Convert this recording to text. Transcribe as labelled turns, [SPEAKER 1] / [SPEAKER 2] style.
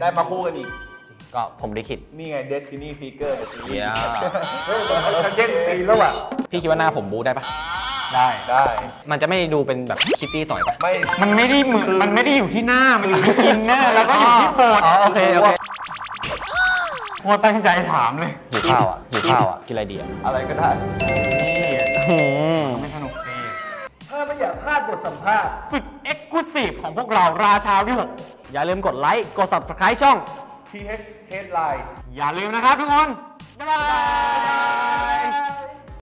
[SPEAKER 1] ได้มาคู่กันอีก
[SPEAKER 2] ก็ผมลิขิต
[SPEAKER 1] นี่ไง Destiny Seeker แต่ทีนี้
[SPEAKER 2] เย้
[SPEAKER 1] เฮ้ยมันเด้งตีนแล้วอะ
[SPEAKER 2] พี่คิดว่าหน้าผมบู๊ได้ปะ
[SPEAKER 3] ได้
[SPEAKER 1] ได้
[SPEAKER 2] มันจะไม่ดูเป็นแบบคิตตี้ต่อยปะ
[SPEAKER 1] ไม่
[SPEAKER 3] มันไม่ได้เหมือนมันไม่ได้อยู่ที่หน้า มันอยู่ที่ inner แล้วก็อยู่ที่บท
[SPEAKER 2] อ๋อโอเคโอเค
[SPEAKER 3] โคตรตั้งใจถามเลย
[SPEAKER 2] หิวข้าวอะหิวข้าวอะ กินอะไรดีอะ
[SPEAKER 1] อะไรก็ได้
[SPEAKER 3] นี่ไม่สนุกดี
[SPEAKER 1] ถ้าไม่ อยากพลาดบทสัมภาษณ์
[SPEAKER 3] สุด exclusive ของพวกเราราชาวิหก
[SPEAKER 2] อย่าลืมกดไลค์ กด subscribe ช่อง
[SPEAKER 1] TH Headline
[SPEAKER 3] อย่าลืมนะครับทุกคน บ๊ายบาย